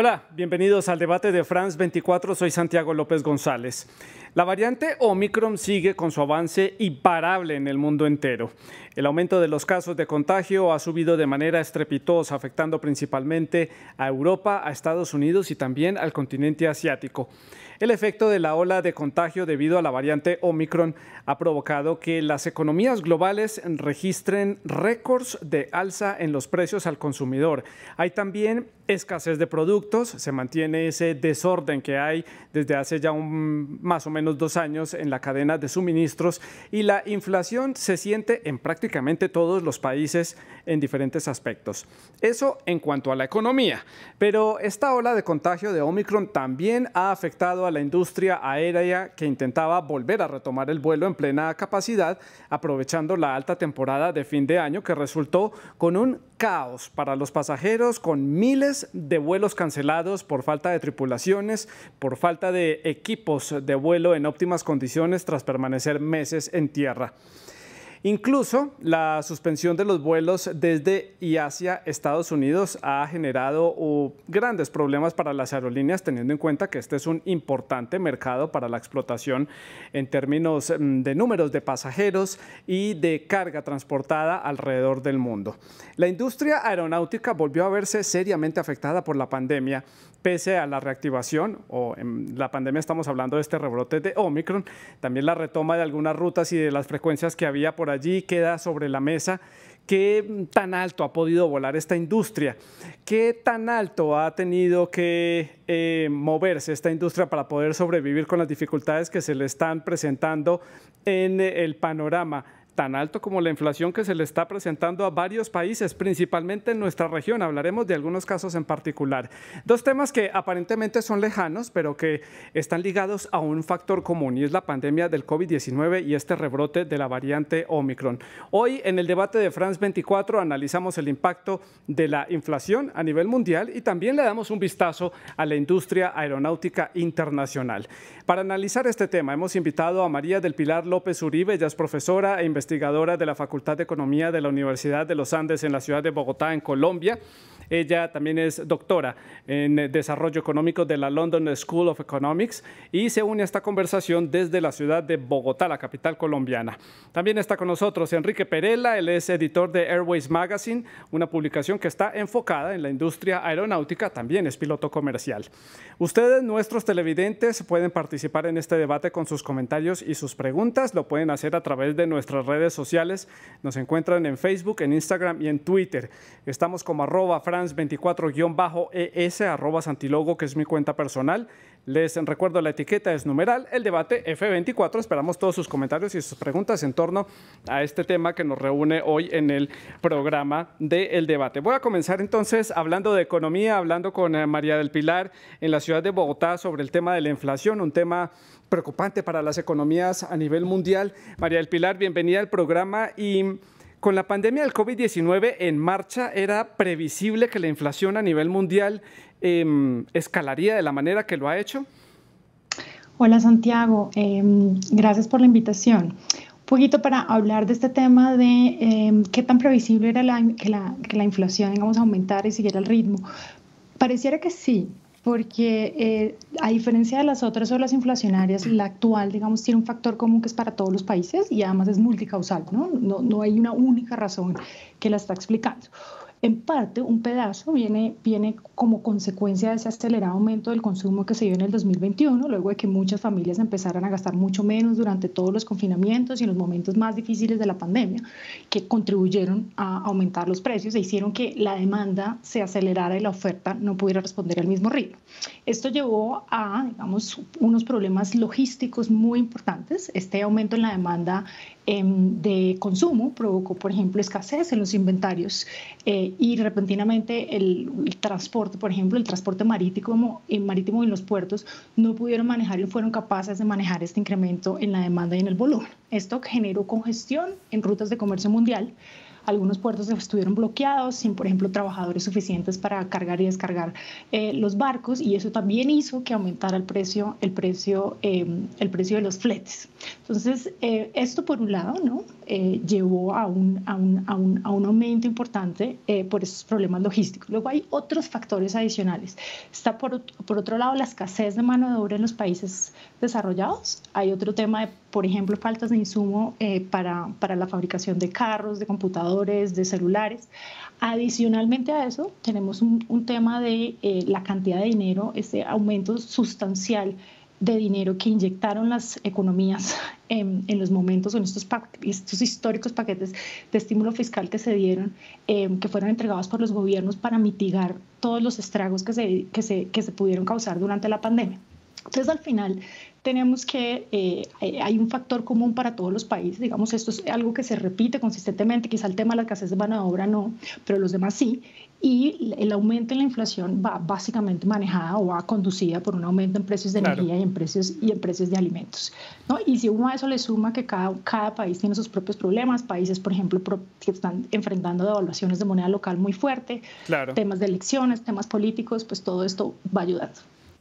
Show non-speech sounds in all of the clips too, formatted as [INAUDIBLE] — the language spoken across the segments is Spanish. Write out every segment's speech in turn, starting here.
Hola, bienvenidos al debate de France 24. Soy Santiago López González. La variante Omicron sigue con su avance imparable en el mundo entero. El aumento de los casos de contagio ha subido de manera estrepitosa, afectando principalmente a Europa, a Estados Unidos y también al continente asiático. El efecto de la ola de contagio debido a la variante Omicron ha provocado que las economías globales registren récords de alza en los precios al consumidor. Hay también escasez de productos, se mantiene ese desorden que hay desde hace ya un, más o menos dos años en la cadena de suministros y la inflación se siente en prácticamente todos los países en diferentes aspectos. Eso en cuanto a la economía, pero esta ola de contagio de Omicron también ha afectado a la industria aérea que intentaba volver a retomar el vuelo en plena capacidad, aprovechando la alta temporada de fin de año que resultó con un caos para los pasajeros, con miles de vuelos cancelados por falta de tripulaciones, por falta de equipos de vuelo en óptimas condiciones tras permanecer meses en tierra. Incluso la suspensión de los vuelos desde y hacia Estados Unidos ha generado uh, grandes problemas para las aerolíneas, teniendo en cuenta que este es un importante mercado para la explotación en términos mm, de números de pasajeros y de carga transportada alrededor del mundo. La industria aeronáutica volvió a verse seriamente afectada por la pandemia pese a la reactivación, o en la pandemia estamos hablando de este rebrote de Omicron, también la retoma de algunas rutas y de las frecuencias que había por allí queda sobre la mesa. ¿Qué tan alto ha podido volar esta industria? ¿Qué tan alto ha tenido que eh, moverse esta industria para poder sobrevivir con las dificultades que se le están presentando en el panorama? Tan alto como la inflación que se le está presentando a varios países, principalmente en nuestra región. Hablaremos de algunos casos en particular. Dos temas que aparentemente son lejanos, pero que están ligados a un factor común y es la pandemia del COVID-19 y este rebrote de la variante Omicron. Hoy en el debate de France 24 analizamos el impacto de la inflación a nivel mundial y también le damos un vistazo a la industria aeronáutica internacional. Para analizar este tema hemos invitado a María del Pilar López Uribe, ella es profesora e investigadora investigadora de la Facultad de Economía de la Universidad de los Andes en la ciudad de Bogotá, en Colombia. Ella también es doctora en Desarrollo Económico de la London School of Economics y se une a esta conversación desde la ciudad de Bogotá, la capital colombiana. También está con nosotros Enrique Perella, él es editor de Airways Magazine, una publicación que está enfocada en la industria aeronáutica, también es piloto comercial. Ustedes, nuestros televidentes, pueden participar en este debate con sus comentarios y sus preguntas. Lo pueden hacer a través de nuestras redes sociales. Nos encuentran en Facebook, en Instagram y en Twitter. Estamos como arroba 24-es, arroba Santilogo, que es mi cuenta personal. Les recuerdo la etiqueta es numeral, el debate F24. Esperamos todos sus comentarios y sus preguntas en torno a este tema que nos reúne hoy en el programa del debate. Voy a comenzar entonces hablando de economía, hablando con eh, María del Pilar en la ciudad de Bogotá sobre el tema de la inflación, un tema preocupante para las economías a nivel mundial. María del Pilar, bienvenida al programa y con la pandemia del COVID-19 en marcha, ¿era previsible que la inflación a nivel mundial em, escalaría de la manera que lo ha hecho? Hola Santiago, em, gracias por la invitación. Un poquito para hablar de este tema de em, qué tan previsible era que, la, que la inflación, digamos, aumentara y siguiera el ritmo. Pareciera que sí, porque eh, a diferencia de las otras olas inflacionarias, la actual, digamos, tiene un factor común que es para todos los países y además es multicausal, ¿no? No, no hay una única razón que la está explicando. En parte, un pedazo viene, viene como consecuencia de ese acelerado aumento del consumo que se dio en el 2021, luego de que muchas familias empezaran a gastar mucho menos durante todos los confinamientos y en los momentos más difíciles de la pandemia, que contribuyeron a aumentar los precios e hicieron que la demanda se acelerara y la oferta no pudiera responder al mismo ritmo. Esto llevó a, digamos, unos problemas logísticos muy importantes. Este aumento en la demanda Em, de consumo provocó, por ejemplo, escasez en los inventarios eh, y repentinamente el, transporte, por ejemplo, el transporte marítimo, en marítimo en los puertos no pudieron manejar y fueron capaces de manejar este incremento en la demanda y en el volumen. Esto generó congestión en rutas de comercio mundial algunos puertos estuvieron bloqueados sin, por ejemplo, trabajadores suficientes para cargar y descargar eh, los barcos y eso también hizo que aumentara el precio, el precio, em, el precio de los fletes. Entonces, eh, esto por un lado, ¿no? Eh, llevó a un, a, un, a, un, a un, aumento importante eh, por esos problemas logísticos. Luego hay otros factores adicionales. Está por, por, otro lado la escasez de mano de obra en los países desarrollados. Hay otro tema de, por ejemplo, faltas de insumo eh, para, para la fabricación de carros, de computadores, de celulares. Adicionalmente a eso, tenemos un, un tema de la cantidad de dinero, este aumento sustancial de dinero que inyectaron las economías en, en los momentos, en estos, estos históricos paquetes de estímulo fiscal que se dieron, eh, que fueron entregados por los gobiernos para mitigar todos los estragos que se, que se, que se pudieron causar durante la pandemia. Entonces, al final, tenemos que, eh, hay un factor común para todos los países, digamos, esto es algo que se repite consistentemente, quizá el tema de la escasez de mano de obra no, pero los demás sí, y el aumento en la inflación va básicamente manejada o va conducida por un aumento en precios de energía y en precios, y en precios de alimentos. ¿no? Y si uno a eso le suma que cada, cada país tiene sus propios problemas, países, por ejemplo, que están enfrentando devaluaciones de moneda local muy fuerte, temas de elecciones, temas políticos, pues todo esto va ayudando.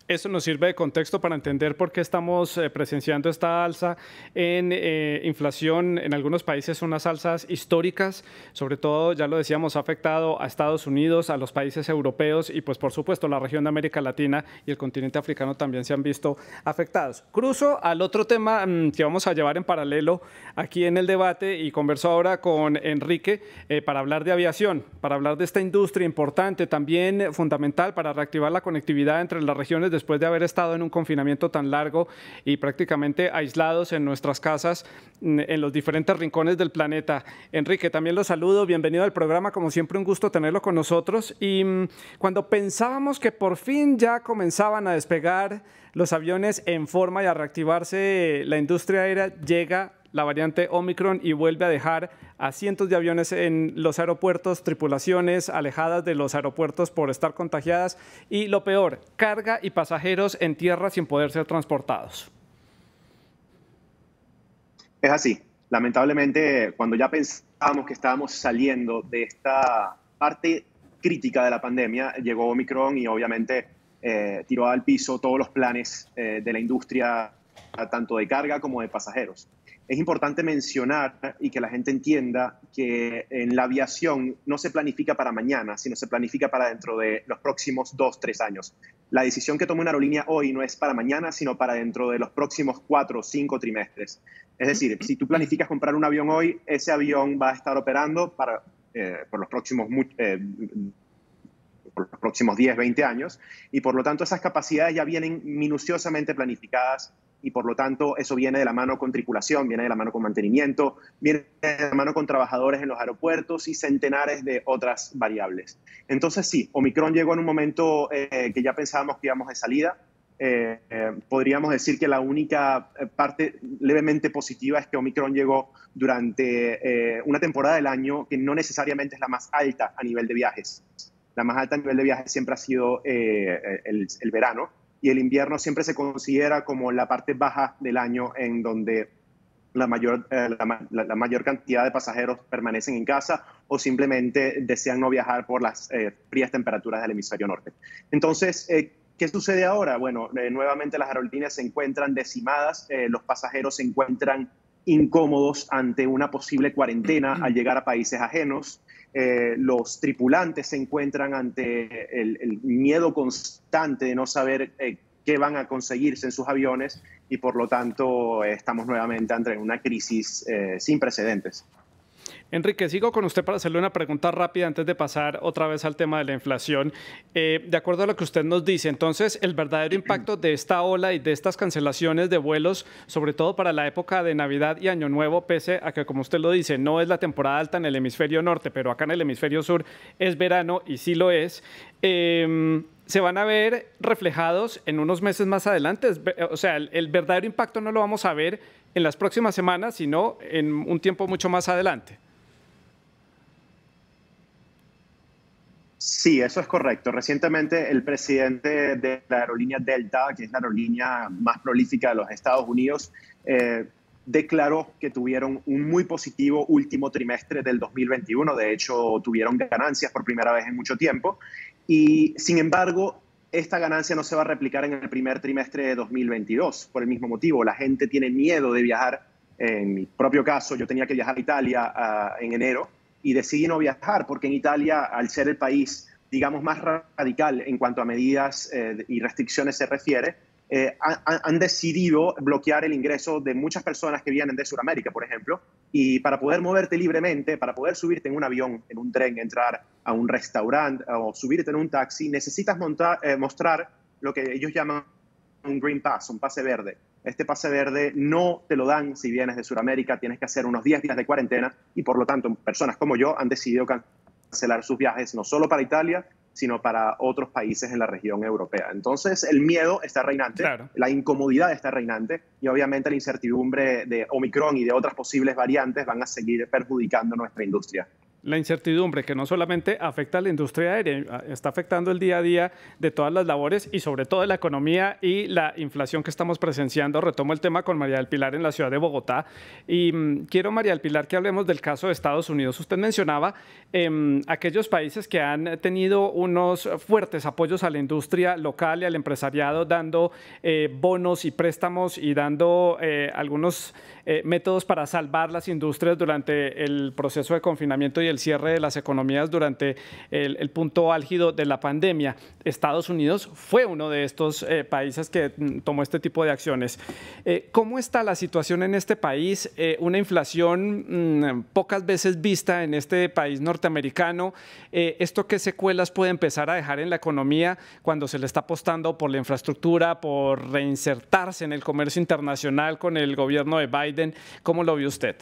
Eso nos sirve de contexto para entender por qué estamos eh, presenciando esta alza en eh, inflación. En algunos países unas alzas históricas, sobre todo, ya lo decíamos, ha afectado a Estados Unidos, a los países europeos y pues por supuesto la región de América Latina y el continente africano también se han visto afectados. Cruzo al otro tema mm, que vamos a llevar en paralelo aquí en el debate y converso ahora con Enrique eh, para hablar de aviación, para hablar de esta industria importante, también fundamental para reactivar la conectividad entre las regiones de después de haber estado en un confinamiento tan largo y prácticamente aislados en nuestras casas mm, en los diferentes rincones del planeta. Enrique, también lo saludo, bienvenido al programa, como siempre un gusto tenerlo con nosotros. Y mm, cuando pensábamos que por fin ya comenzaban a despegar los aviones en forma y a reactivarse la industria aérea, llega la variante Omicron y vuelve a dejar a cientos de aviones en los aeropuertos, tripulaciones alejadas de los aeropuertos por estar contagiadas y lo peor, carga y pasajeros en tierra sin poder ser transportados. Es así. Lamentablemente, cuando ya pensábamos que estábamos saliendo de esta parte crítica de la pandemia, llegó Omicron y obviamente eh, tiró al piso todos los planes eh, de la industria, tanto de carga como de pasajeros es importante mencionar y que la gente entienda que en la aviación no se planifica para mañana, sino se planifica para dentro de los próximos dos, tres años. La decisión que toma una aerolínea hoy no es para mañana, sino para dentro de los próximos cuatro o cinco trimestres. Es decir, si tú planificas comprar un avión hoy, ese avión va a estar operando para, eh, por los próximos... Eh, por los próximos 10, 20 años, y por lo tanto esas capacidades ya vienen minuciosamente planificadas y por lo tanto eso viene de la mano con tripulación, viene de la mano con mantenimiento, viene de la mano con trabajadores en los aeropuertos y centenares de otras variables. Entonces sí, Omicron llegó en un momento eh, que ya pensábamos que íbamos de salida. Eh, eh, podríamos decir que la única parte levemente positiva es que Omicron llegó durante una temporada del año que no necesariamente es la más alta a nivel de viajes. La más alta a nivel de viajes siempre ha sido el, el verano, y el invierno siempre se considera como la parte baja del año en donde la mayor, eh, la, mayor cantidad de pasajeros permanecen en casa o simplemente desean no viajar por las eh, frías temperaturas del hemisferio norte. Entonces, eh, ¿qué sucede ahora? Bueno, nuevamente las aerolíneas se encuentran decimadas, los pasajeros se encuentran incómodos ante una posible cuarentena al llegar a países ajenos. Eh, los tripulantes se encuentran ante el, miedo constante de no saber eh, qué van a conseguirse en sus aviones y por lo tanto estamos nuevamente ante una crisis eh, sin precedentes. Enrique, sigo con usted para hacerle una pregunta rápida antes de pasar otra vez al tema de la inflación. Eh, de acuerdo a lo que usted nos dice, entonces, el verdadero [CLEARS THROAT] impacto de esta ola y de estas cancelaciones de vuelos, sobre todo para la época de Navidad y Año Nuevo, pese a que, como usted lo dice, no es la temporada alta en el hemisferio norte, pero acá en el hemisferio sur es verano y sí lo es. Em, se van a ver reflejados en unos meses más adelante. O sea, el, verdadero impacto no lo vamos a ver en las próximas semanas, sino en un tiempo mucho más adelante. Sí, eso es correcto. Recientemente el presidente de la aerolínea Delta, que es la aerolínea más prolífica de los Estados Unidos, eh, declaró que tuvieron un muy positivo último trimestre del 2021. De hecho, tuvieron ganancias por primera vez en mucho tiempo. Y sin embargo, esta ganancia no se va a replicar en el primer trimestre de 2022 por el mismo motivo. La gente tiene miedo de viajar En mi propio caso, yo tenía que viajar a Italia ah, en enero y decidí no viajar porque en Italia, al ser el país, digamos, más radical en cuanto a medidas eh, y restricciones se refiere, eh, han, decidido bloquear el ingreso de muchas personas que vienen de Sudamérica, por ejemplo, y para poder moverte libremente, para poder subirte en un avión, en un tren, entrar a un restaurante o subirte en un taxi, necesitas montar, eh, mostrar lo que ellos llaman un Green Pass, un pase verde. Este pase verde no te lo dan si vienes de Sudamérica, tienes que hacer unos 10 días de cuarentena y por lo tanto personas como yo han decidido cancelar sus viajes no solo para Italia, sino para otros países en la región europea. Entonces, el miedo está reinante, la incomodidad está reinante y obviamente la incertidumbre de Omicron y de otras posibles variantes van a seguir perjudicando nuestra industria la incertidumbre que no solamente afecta a la industria aérea, está afectando el día a día de todas las labores y sobre todo la economía y la inflación que estamos presenciando. Retomo el tema con María del Pilar en la ciudad de Bogotá. Y mm, quiero, María del Pilar, que hablemos del caso de Estados Unidos. Usted mencionaba em, aquellos países que han tenido unos fuertes apoyos a la industria local y al empresariado, dando eh, bonos y préstamos y dando eh, algunos eh, métodos para salvar las industrias durante el proceso de confinamiento y el cierre de las economías durante el, punto álgido de la pandemia. Estados Unidos fue uno de estos eh, países que mm, tomó este tipo de acciones. Eh, ¿Cómo está la situación en este país? una inflación mm, pocas veces vista en este país norteamericano. ¿Esto qué secuelas puede empezar a dejar en la economía cuando se le está apostando por la infraestructura, por reinsertarse en el comercio internacional con el gobierno de Biden? ¿Cómo lo vio usted?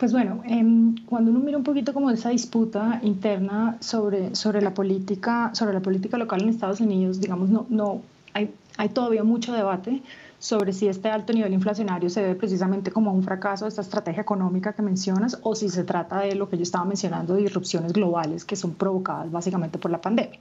Pues bueno, em, cuando uno mira un poquito como esa disputa interna sobre, sobre, la política, sobre la política local en Estados Unidos, digamos, no, no hay, hay todavía mucho debate sobre si este alto nivel inflacionario se debe precisamente como un fracaso de esta estrategia económica que mencionas o si se trata de lo que yo estaba mencionando, de disrupciones globales que son provocadas básicamente por la pandemia.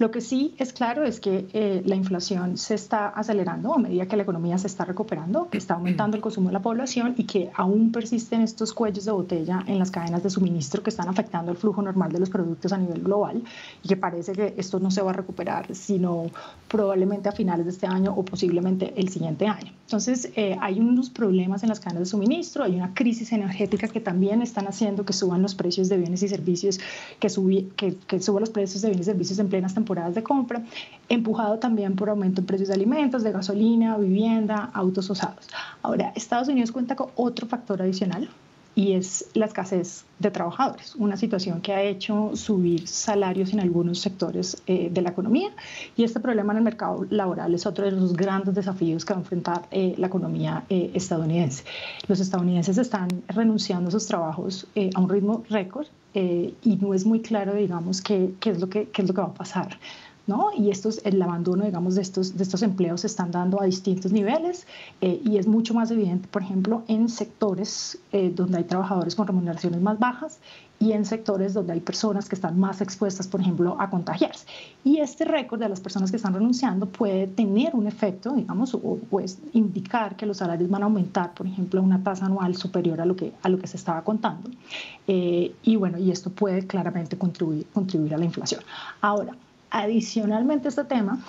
Lo que sí es claro es que eh, la inflación se está acelerando a medida que la economía se está recuperando, que está aumentando el consumo de la población y que aún persisten estos cuellos de botella en las cadenas de suministro que están afectando el flujo normal de los productos a nivel global y que parece que esto no se va a recuperar sino probablemente a finales de este año o posiblemente el siguiente año. Entonces eh, hay unos problemas en las cadenas de suministro, hay una crisis energética que también están haciendo que suban los precios de bienes y servicios, que, que, que suban los precios de bienes y servicios en plenas temporadas de compra, empujado también por aumento en precios de alimentos, de gasolina, vivienda, autos usados. Ahora, Estados Unidos cuenta con otro factor adicional y es la escasez de trabajadores, una situación que ha hecho subir salarios en algunos sectores eh, de la economía y este problema en el mercado laboral es otro de los grandes desafíos que va a enfrentar eh, la economía eh, estadounidense. Los estadounidenses están renunciando a sus trabajos a un ritmo récord y no es muy claro, digamos, qué, qué, es lo que, qué es lo que va a pasar. ¿No? Y estos, el abandono, digamos, de estos, de estos empleos se están dando a distintos niveles eh, y es mucho más evidente, por ejemplo, en sectores eh, donde hay trabajadores con remuneraciones más bajas y en sectores donde hay personas que están más expuestas, por ejemplo, a contagiarse. Y este récord de las personas que están renunciando puede tener un efecto, digamos, o pues indicar que los salarios van a aumentar, por ejemplo, a una tasa anual superior a lo que, a lo que se estaba contando. Eh, y bueno, y esto puede claramente contribuir, contribuir a la inflación. Ahora, Adicionalmente a este tema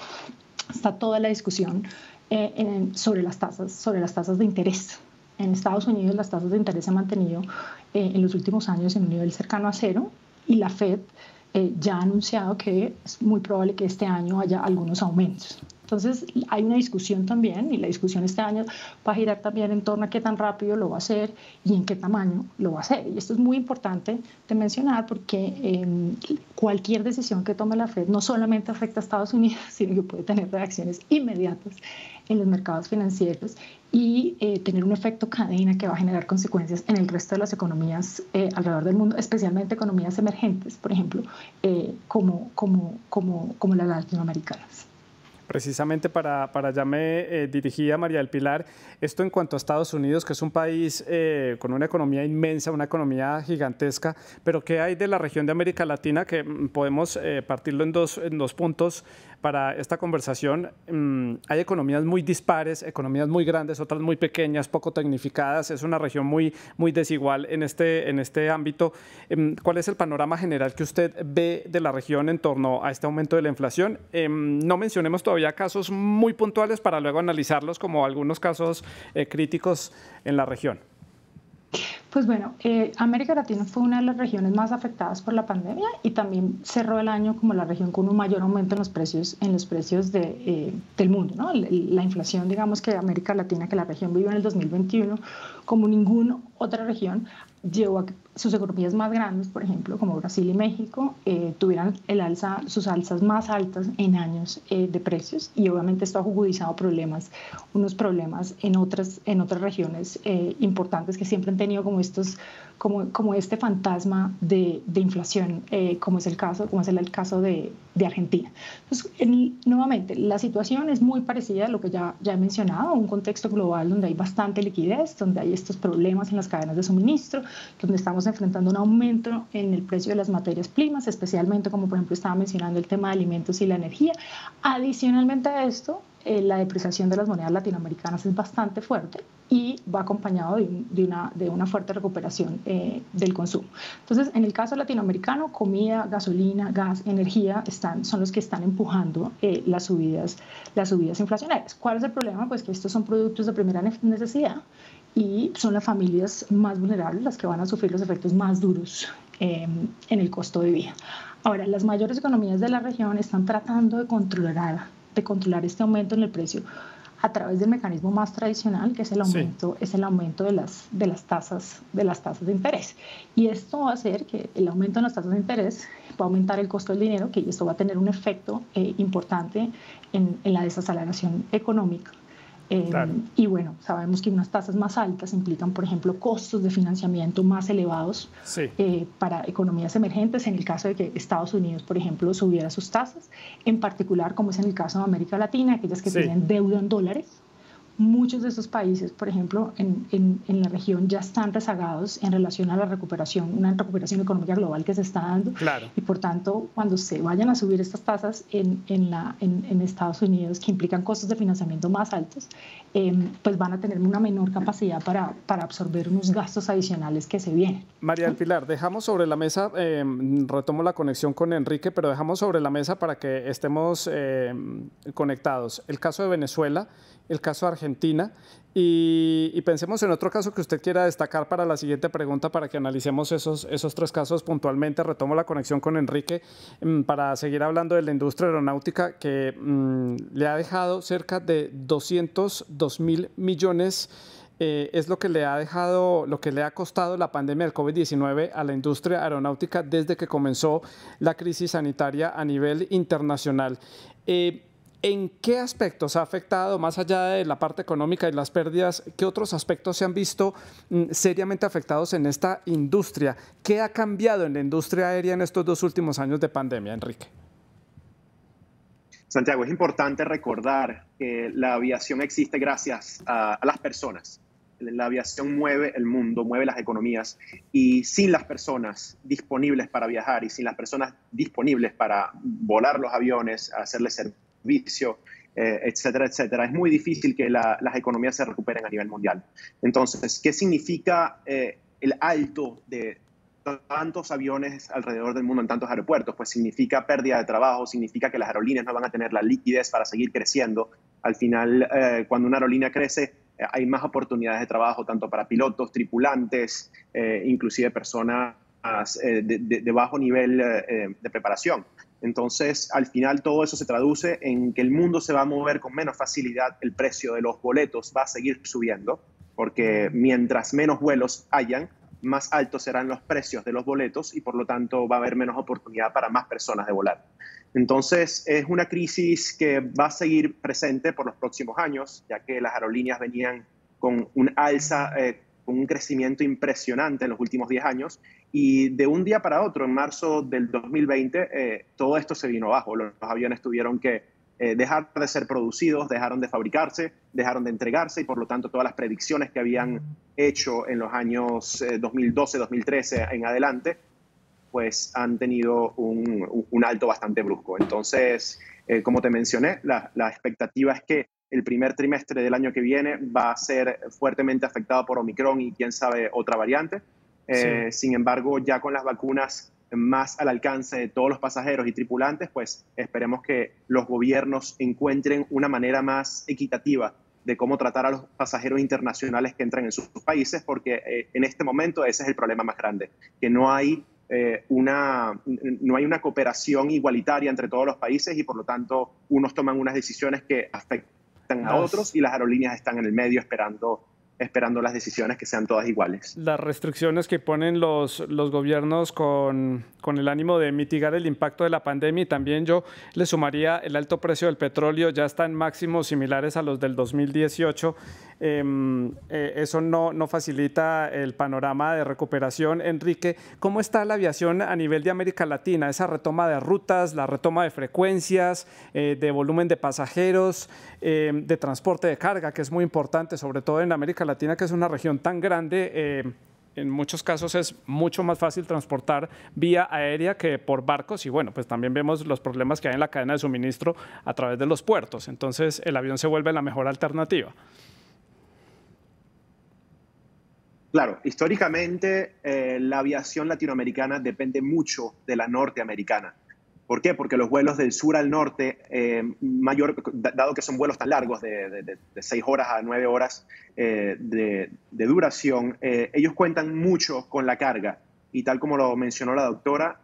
está toda la discusión eh, sobre, las tasas, sobre las tasas de interés. En Estados Unidos las tasas de interés se han mantenido eh, en los últimos años en un nivel cercano a cero y la Fed eh, ya ha anunciado que es muy probable que este año haya algunos aumentos. Entonces, hay una discusión también, y la discusión este año va a girar también en torno a qué tan rápido lo va a hacer y en qué tamaño lo va a hacer. Y esto es muy importante de mencionar porque em, cualquier decisión que tome la Fed no solamente afecta a Estados Unidos, [LAUGHS] sino que puede tener reacciones inmediatas en los mercados financieros y eh, tener un efecto cadena que va a generar consecuencias en el resto de las economías eh, alrededor del mundo, especialmente economías emergentes, por ejemplo, eh, como, como, como, como las latinoamericanas precisamente para, para allá me eh, dirigía María del Pilar. Esto en cuanto a Estados Unidos, que es un país eh, con una economía inmensa, una economía gigantesca, pero ¿qué hay de la región de América Latina? Que mm, podemos eh, partirlo en dos, en dos puntos para esta conversación. Mm, hay economías muy dispares, economías muy grandes, otras muy pequeñas, poco tecnificadas. Es una región muy, muy desigual en este, en este ámbito. Em, ¿Cuál es el panorama general que usted ve de la región en torno a este aumento de la inflación? Em, no mencionemos todavía casos muy puntuales para luego analizarlos como algunos casos eh, críticos en la región? Pues bueno, eh, América Latina fue una de las regiones más afectadas por la pandemia y también cerró el año como la región con un mayor aumento en los precios, en los precios eh, del mundo. ¿no? La, inflación, digamos que América Latina, que la región vivió en el 2021, como ninguna otra región, llevó a que sus economías más grandes, por ejemplo, como Brasil y México, eh, tuvieran el alza, sus alzas más altas en años eh, de precios. Y obviamente esto ha agudizado problemas, unos problemas en otras, en otras regiones eh, importantes que siempre han tenido como estos como, como este fantasma de, de inflación, como es el caso, como es el, caso de, de Argentina. Entonces, nuevamente, la situación es muy parecida a lo que ya, ya he mencionado, un contexto global donde hay bastante liquidez, donde hay estos problemas en las cadenas de suministro, donde estamos enfrentando un aumento en el precio de las materias primas, especialmente como por ejemplo estaba mencionando el tema de alimentos y la energía. Adicionalmente a esto, eh, la depreciación de las monedas latinoamericanas es bastante fuerte y va acompañado de, una, de una, fuerte recuperación eh, del consumo. Entonces, en el caso latinoamericano, comida, gasolina, gas, energía están, son los que están empujando eh, las, subidas, las subidas inflacionarias. ¿Cuál es el problema? Pues que estos son productos de primera necesidad y son las familias más vulnerables las que van a sufrir los efectos más duros em, en el costo de vida. Ahora, las mayores economías de la región están tratando de controlar, de controlar este aumento en el precio a través del mecanismo más tradicional, que es el aumento, es el aumento de, las, de, las tasas, de las tasas de interés. Y esto va a hacer que el aumento de las tasas de interés va a aumentar el costo del dinero, que esto va a tener un efecto eh, importante en, en la desaceleración económica Em, y bueno, sabemos que unas tasas más altas implican, por ejemplo, costos de financiamiento más elevados eh, para economías emergentes, en el caso de que Estados Unidos, por ejemplo, subiera sus tasas, en particular como es en el caso de América Latina, aquellas que tienen deuda en dólares Muchos de esos países, por ejemplo, en, en, la región ya están rezagados en relación a la recuperación, una recuperación económica global que se está dando. Y por tanto, cuando se vayan a subir estas tasas en, en, la, en Estados Unidos, que implican costos de financiamiento más altos, em, pues van a tener una menor capacidad para, para, absorber unos gastos adicionales que se vienen. María del Pilar, dejamos sobre la mesa, em, retomo la conexión con Enrique, pero dejamos sobre la mesa para que estemos em, conectados. El caso de Venezuela el caso de Argentina y, pensemos en otro caso que usted quiera destacar para la siguiente pregunta para que analicemos esos, esos tres casos puntualmente. Retomo la conexión con Enrique mm, para seguir hablando de la industria aeronáutica que mm, le ha dejado cerca de 202 mil millones. Eh, es lo que le ha dejado, lo que le ha costado la pandemia del COVID-19 a la industria aeronáutica desde que comenzó la crisis sanitaria a nivel internacional. Eh, ¿En qué aspectos ha afectado, más allá de la parte económica y las pérdidas, qué otros aspectos se han visto mm, seriamente afectados en esta industria? ¿Qué ha cambiado en la industria aérea en estos dos últimos años de pandemia, Enrique? Santiago, es importante recordar que la aviación existe gracias a, las personas. La aviación mueve el mundo, mueve las economías y sin las personas disponibles para viajar y sin las personas disponibles para volar los aviones, hacerles servicio, vicio, eh, etcétera, etcétera, es muy difícil que las economías se recuperen a nivel mundial. Entonces, ¿qué significa eh, el alto de tantos aviones alrededor del mundo en tantos aeropuertos? Pues significa pérdida de trabajo, significa que las aerolíneas no van a tener la liquidez para seguir creciendo. Al final, eh, cuando una aerolínea crece, hay más oportunidades de trabajo tanto para pilotos, tripulantes, inclusive personas de, bajo nivel de preparación. Entonces, al final todo eso se traduce en que el mundo se va a mover con menos facilidad, el precio de los boletos va a seguir subiendo, porque mientras menos vuelos hayan, más altos serán los precios de los boletos y por lo tanto va a haber menos oportunidad para más personas de volar. Entonces, es una crisis que va a seguir presente por los próximos años, ya que las aerolíneas venían con un alza, eh, con un crecimiento impresionante en los últimos 10 años y de un día para otro, en marzo del 2020, eh, todo esto se vino abajo. Los, aviones tuvieron que eh, dejar de ser producidos, dejaron de fabricarse, dejaron de entregarse y por lo tanto todas las predicciones que habían hecho en los años 2012, eh, 2013 en adelante, pues han tenido un, un alto bastante brusco. Entonces, como te mencioné, la, la expectativa es que el primer trimestre del año que viene va a ser fuertemente afectado por Omicron y quién sabe otra variante. Eh, sin embargo, ya con las vacunas más al alcance de todos los pasajeros y tripulantes, pues esperemos que los gobiernos encuentren una manera más equitativa de cómo tratar a los pasajeros internacionales que entran en sus países, porque eh, en este momento ese es el problema más grande, que no hay, eh, una, no hay una cooperación igualitaria entre todos los países y por lo tanto unos toman unas decisiones que afectan a otros y las aerolíneas están en el medio esperando esperando las decisiones que sean todas iguales. Las restricciones que ponen los, los gobiernos con, con, el ánimo de mitigar el impacto de la pandemia y también yo le sumaría el alto precio del petróleo, ya están máximos similares a los del 2018. Em, eh, eso no, no facilita el panorama de recuperación. Enrique, ¿cómo está la aviación a nivel de América Latina? Esa retoma de rutas, la retoma de frecuencias, eh, de volumen de pasajeros, em, de transporte de carga, que es muy importante, sobre todo en América Latina, que es una región tan grande. Eh, en muchos casos es mucho más fácil transportar vía aérea que por barcos y bueno, pues también vemos los problemas que hay en la cadena de suministro a través de los puertos. Entonces el avión se vuelve la mejor alternativa. Claro, históricamente eh, la aviación latinoamericana depende mucho de la norteamericana. ¿Por qué? Porque los vuelos del sur al norte, eh, dado que son vuelos tan largos, de, seis horas a nueve horas eh, de, duración, ellos cuentan mucho con la carga. Y tal como lo mencionó la doctora,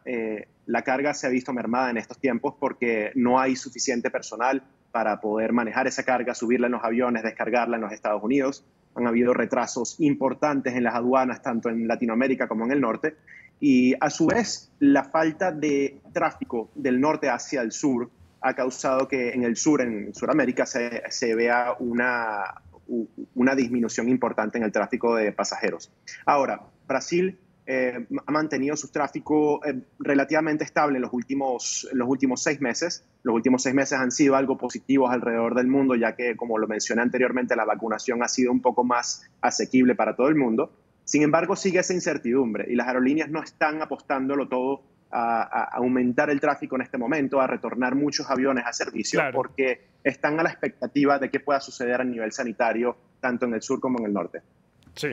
la carga se ha visto mermada en estos tiempos porque no hay suficiente personal para poder manejar esa carga, subirla en los aviones, descargarla en los Estados Unidos han habido retrasos importantes en las aduanas, tanto en Latinoamérica como en el norte, y a su vez la falta de tráfico del norte hacia el sur ha causado que en el sur, en Sudamérica, se, se vea una, una disminución importante en el tráfico de pasajeros. Ahora, Brasil eh, ha mantenido su tráfico eh, relativamente estable en los últimos, los últimos seis meses. Los últimos seis meses han sido algo positivos alrededor del mundo, ya que, como lo mencioné anteriormente, la vacunación ha sido un poco más asequible para todo el mundo. Sin embargo, sigue esa incertidumbre y las aerolíneas no están apostándolo todo a, aumentar el tráfico en este momento, a retornar muchos aviones a servicio, porque están a la expectativa de qué pueda suceder a nivel sanitario, tanto en el sur como en el norte. Sí.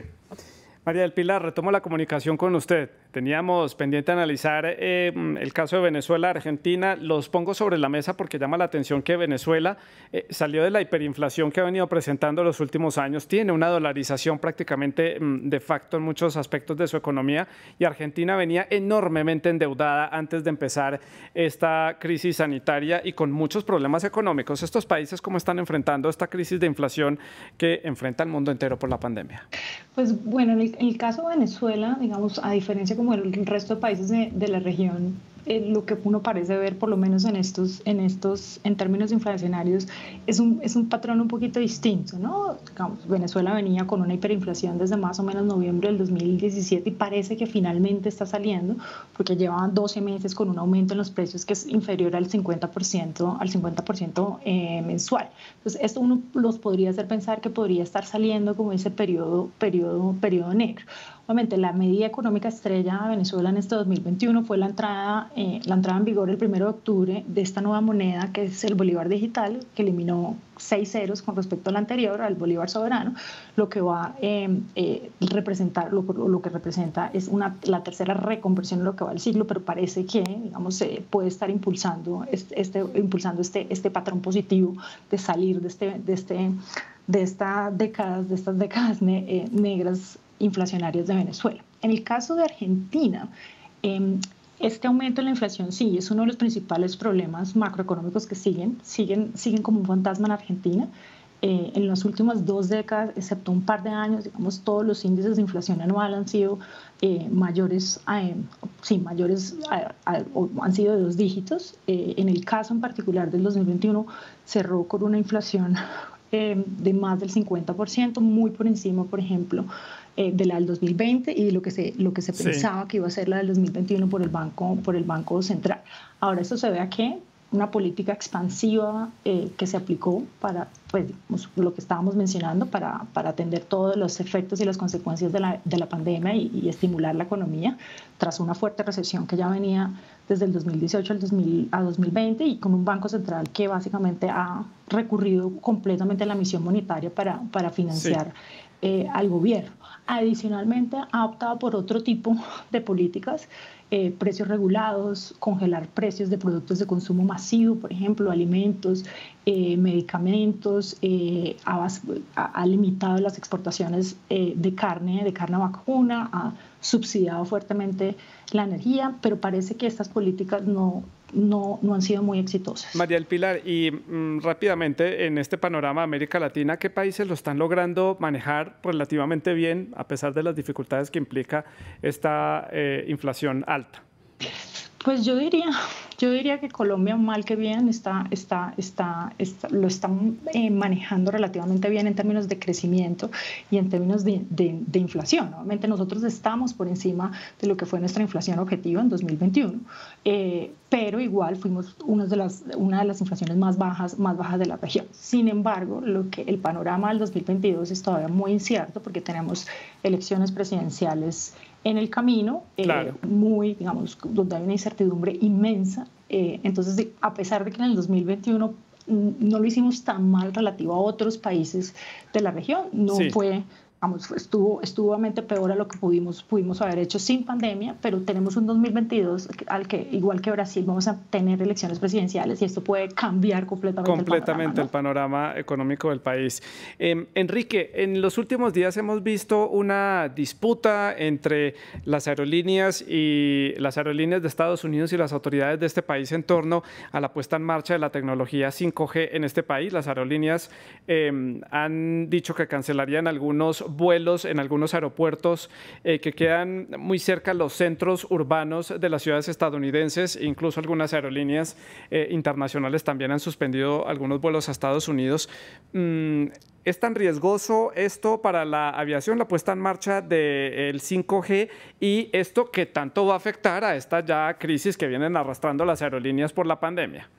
María del Pilar, retomo la comunicación con usted. Teníamos pendiente analizar eh, el caso de Venezuela, Argentina. Los pongo sobre la mesa porque llama la atención que Venezuela eh, salió de la hiperinflación que ha venido presentando los últimos años, tiene una dolarización prácticamente mm, de facto en muchos aspectos de su economía y Argentina venía enormemente endeudada antes de empezar esta crisis sanitaria y con muchos problemas económicos. ¿Estos países cómo están enfrentando esta crisis de inflación que enfrenta el mundo entero por la pandemia? Pues bueno, en caso de Venezuela, digamos, a diferencia como el resto de países de, de la región, eh, lo que uno parece ver, por lo menos en estos, en estos, en términos inflacionarios, es un, es un patrón un poquito distinto, ¿no? Venezuela venía con una hiperinflación desde más o menos noviembre del 2017 y parece que finalmente está saliendo, porque llevaban 12 meses con un aumento en los precios que es inferior al 50%, al 50% eh, mensual. Entonces, esto uno los podría hacer pensar que podría estar saliendo como ese periodo, periodo, periodo negro. Obviamente, la medida económica estrella de Venezuela en este 2021 fue la entrada, eh, la entrada en vigor el 1 de octubre de esta nueva moneda, que es el Bolívar Digital, que eliminó seis ceros con respecto al anterior, al Bolívar Soberano, lo que va a eh, eh, representar, lo, lo, que representa es una, la tercera reconversión en lo que va al siglo, pero parece que, digamos, puede estar impulsando este, este, impulsando este, este patrón positivo de salir de este, de este de, esta décadas, de estas décadas negras inflacionarios de Venezuela. En el caso de Argentina, em, este aumento en la inflación sí es uno de los principales problemas macroeconómicos que siguen, siguen, siguen como un fantasma en Argentina. Eh, en las últimas dos décadas, excepto un par de años, digamos, todos los índices de inflación anual han sido eh, mayores, sí, mayores, han sido de dos dígitos. Eh, en el caso en particular del 2021, cerró con una inflación de más del 50%, muy por encima, por ejemplo, eh, de la del 2020 y de lo que se, lo que se pensaba que iba a ser la del 2021 por el Banco, por el banco Central. Ahora esto se ve a que una política expansiva eh, que se aplicó para, pues, lo que estábamos mencionando, para, para, atender todos los efectos y las consecuencias de la, de la pandemia y, estimular la economía, tras una fuerte recesión que ya venía desde el 2018 al 2000, a 2020 y con un Banco Central que básicamente ha recurrido completamente a la misión monetaria para, para financiar eh, al gobierno. Adicionalmente, ha optado por otro tipo de políticas, eh, precios regulados, congelar precios de productos de consumo masivo, por ejemplo, alimentos, eh, medicamentos, eh, ha, limitado las exportaciones de carne, de carne vacuna, ha subsidiado fuertemente la energía, pero parece que estas políticas no, no, no han sido muy exitosas. María El Pilar, y mm, rápidamente en este panorama América Latina, ¿qué países lo están logrando manejar relativamente bien a pesar de las dificultades que implica esta eh, inflación alta? Pues yo diría, yo diría que Colombia, mal que bien, está, está, está, lo están eh, manejando relativamente bien en términos de crecimiento y en términos de, de, inflación. Obviamente nosotros estamos por encima de lo que fue nuestra inflación objetiva en 2021, eh, pero igual fuimos una de, las, una de las inflaciones más bajas, más bajas de la región. Sin embargo, lo que el panorama del 2022 es todavía muy incierto porque tenemos elecciones presidenciales en el camino, eh, muy, digamos, donde hay una incertidumbre inmensa. Eh, entonces, a pesar de que en el 2021 mm, no lo hicimos tan mal relativo a otros países de la región, no fue vamos, estuvo, estuvo peor a lo que pudimos, pudimos haber hecho sin pandemia, pero tenemos un 2022 al que, igual que Brasil, vamos a tener elecciones presidenciales y esto puede cambiar completamente, completamente el, panorama, económico del país. Em, Enrique, en los últimos días hemos visto una disputa entre las aerolíneas y las aerolíneas de Estados Unidos y las autoridades de este país en torno a la puesta en marcha de la tecnología 5G en este país. Las aerolíneas em, han dicho que cancelarían algunos vuelos en algunos aeropuertos eh, que quedan muy cerca de los centros urbanos de las ciudades estadounidenses, incluso algunas aerolíneas eh, internacionales también han suspendido algunos vuelos a Estados Unidos. Mm, ¿Es tan riesgoso esto para la aviación, la puesta en marcha del 5G y esto que tanto va a afectar a esta ya crisis que vienen arrastrando las aerolíneas por la pandemia?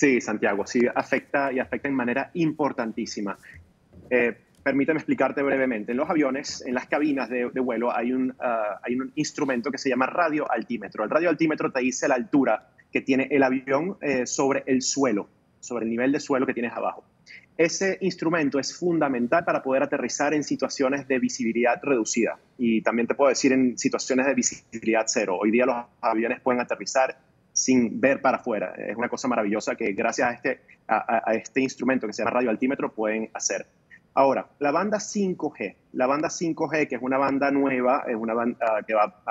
Sí, Santiago, sí, afecta y afecta en manera importantísima. Eh, permíteme explicarte brevemente. En los aviones, en las cabinas de, vuelo, hay un, ah, hay un instrumento que se llama radioaltímetro. El radioaltímetro te dice la altura que tiene el avión eh, sobre el suelo, sobre el nivel de suelo que tienes abajo. Ese instrumento es fundamental para poder aterrizar en situaciones de visibilidad reducida y también te puedo decir en situaciones de visibilidad cero. Hoy día los aviones pueden aterrizar sin ver para afuera. Es una cosa maravillosa que gracias a este, a, este instrumento que se llama radioaltímetro pueden hacer. Ahora, la banda 5G, la banda 5G, que es una banda nueva, es una banda ah, que va,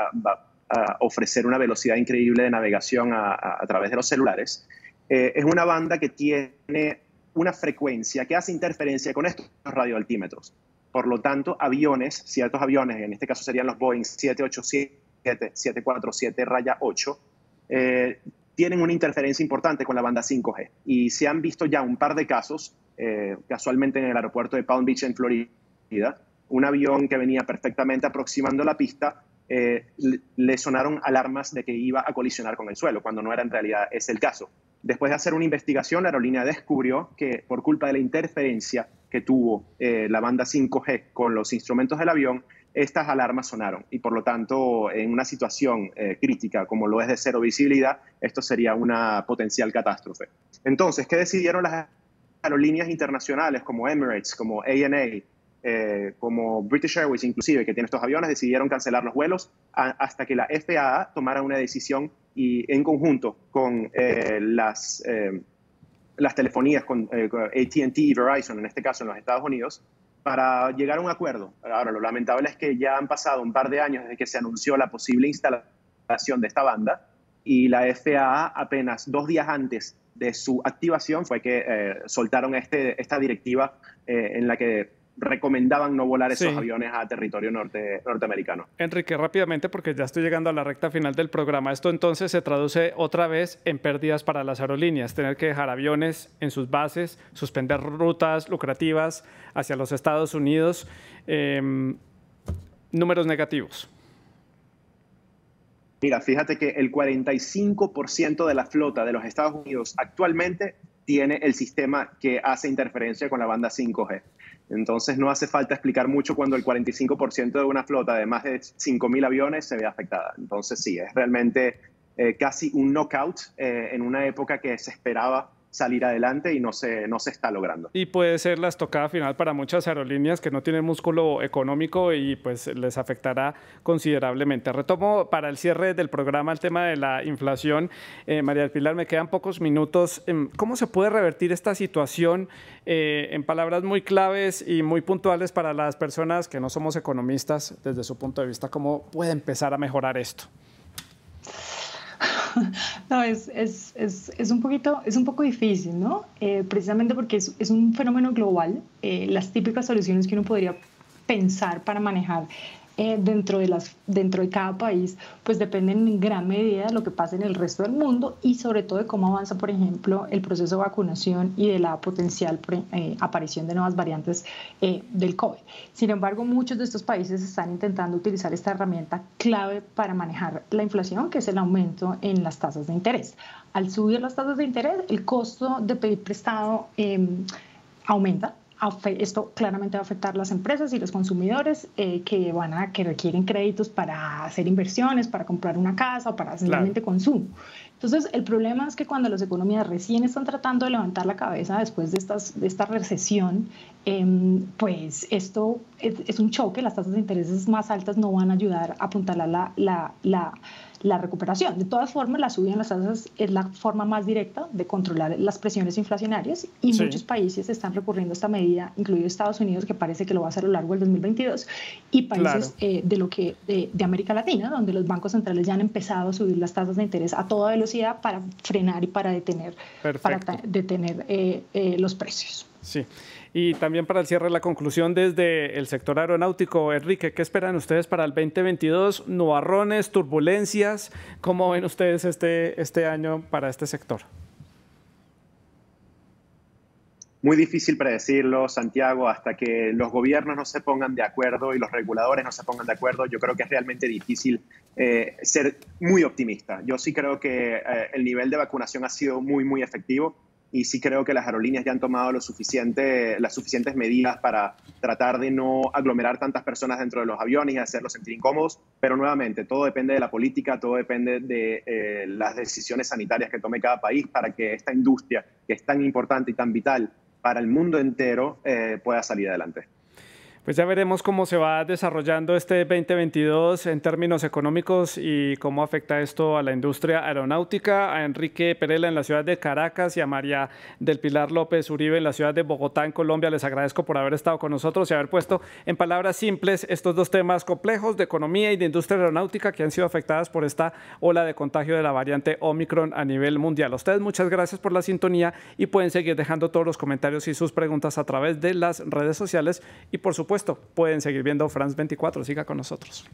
a ofrecer una velocidad increíble de navegación a, través de los celulares, eh, es una banda que tiene una frecuencia que hace interferencia con estos radioaltímetros. Por lo tanto, aviones, ciertos aviones, en este caso serían los Boeing 787, 747 raya 8, eh, tienen una interferencia importante con la banda 5G. Y se han visto ya un par de casos, eh, casualmente en el aeropuerto de Palm Beach, en Florida, un avión que venía perfectamente aproximando la pista, eh, le sonaron alarmas de que iba a colisionar con el suelo, cuando no era en realidad es el caso. Después de hacer una investigación, la aerolínea descubrió que por culpa de la interferencia que tuvo la banda 5G con los instrumentos del avión, estas alarmas sonaron y por lo tanto en una situación eh, crítica como lo es de cero visibilidad, esto sería una potencial catástrofe. Entonces, ¿qué decidieron las aerolíneas internacionales como Emirates, como ANA, eh, como British Airways inclusive, que tiene estos aviones, decidieron cancelar los vuelos hasta que la FAA tomara una decisión y en conjunto con eh, las, las telefonías, con ATT y Verizon, en este caso en los Estados Unidos, para llegar a un acuerdo. Ahora, lo lamentable es que ya han pasado un par de años desde que se anunció la posible instalación de esta banda y la FAA apenas dos días antes de su activación fue que eh, soltaron este, esta directiva eh, en la que recomendaban no volar esos aviones a territorio norte, norteamericano. Enrique, rápidamente, porque ya estoy llegando a la recta final del programa, esto entonces se traduce otra vez en pérdidas para las aerolíneas, tener que dejar aviones en sus bases, suspender rutas lucrativas hacia los Estados Unidos, em, números negativos. Mira, fíjate que el 45% de la flota de los Estados Unidos actualmente tiene el sistema que hace interferencia con la banda 5G. Entonces no hace falta explicar mucho cuando el 45% de una flota de más de 5.000 aviones se ve afectada. Entonces sí, es realmente eh, casi un knockout eh, en una época que se esperaba salir adelante y no se, no se está logrando. Y puede ser la estocada final para muchas aerolíneas que no tienen músculo económico y pues les afectará considerablemente. Retomo para el cierre del programa el tema de la inflación. Eh, María del Pilar, me quedan pocos minutos. Em, ¿Cómo se puede revertir esta situación eh, en palabras muy claves y muy puntuales para las personas que no somos economistas desde su punto de vista? ¿Cómo puede empezar a mejorar esto? [LAUGHS] No, es, es, es, es, un poquito, es un poco difícil, ¿no? Eh, precisamente porque es, un fenómeno global. Eh, las típicas soluciones que uno podría pensar para manejar eh, dentro, de las, dentro de cada país, pues dependen en gran medida de lo que pasa en el resto del mundo y sobre todo de cómo avanza, por ejemplo, el proceso de vacunación y de la potencial eh, aparición de nuevas variantes eh, del COVID. Sin embargo, muchos de estos países están intentando utilizar esta herramienta clave para manejar la inflación, que es el aumento en las tasas de interés. Al subir las tasas de interés, el costo de pedir prestado em, aumenta esto claramente va a afectar las empresas y los consumidores eh, que van a que requieren créditos para hacer inversiones, para comprar una casa o para simplemente consumo. Entonces, el problema es que cuando las economías recién están tratando de levantar la cabeza después de, estas, de esta recesión, em, pues esto es, un choque, las tasas de intereses más altas no van a ayudar a apuntalar la, la, la la recuperación. De todas formas, la subida en las tasas es la forma más directa de controlar las presiones inflacionarias y muchos países están recurriendo a esta medida, incluido Estados Unidos, que parece que lo va a hacer a lo largo del 2022, y países eh, de, lo que, de, América Latina, donde los bancos centrales ya han empezado a subir las tasas de interés a toda velocidad para frenar y para detener, para detener eh, eh, los precios. Sí. Y también para el cierre la conclusión desde el sector aeronáutico, Enrique, ¿qué esperan ustedes para el 2022? ¿Nubarrones, turbulencias? ¿Cómo ven ustedes este, este año para este sector? Muy difícil predecirlo, Santiago, hasta que los gobiernos no se pongan de acuerdo y los reguladores no se pongan de acuerdo. Yo creo que es realmente difícil eh, ser muy optimista. Yo sí creo que eh, el nivel de vacunación ha sido muy, muy efectivo y sí creo que las aerolíneas ya han tomado lo suficiente, las suficientes medidas para tratar de no aglomerar tantas personas dentro de los aviones y hacerlos sentir incómodos, pero nuevamente todo depende de la política, todo depende de eh, las decisiones sanitarias que tome cada país para que esta industria, que es tan importante y tan vital para el mundo entero, eh, pueda salir adelante. Pues ya veremos cómo se va desarrollando este 2022 en términos económicos y cómo afecta esto a la industria aeronáutica. A Enrique Perela en la ciudad de Caracas y a María del Pilar López Uribe en la ciudad de Bogotá, en Colombia. Les agradezco por haber estado con nosotros y haber puesto en palabras simples estos dos temas complejos de economía y de industria aeronáutica que han sido afectadas por esta ola de contagio de la variante Omicron a nivel mundial. A ustedes muchas gracias por la sintonía y pueden seguir dejando todos los comentarios y sus preguntas a través de las redes sociales y por pueden seguir viendo France 24. Siga con nosotros.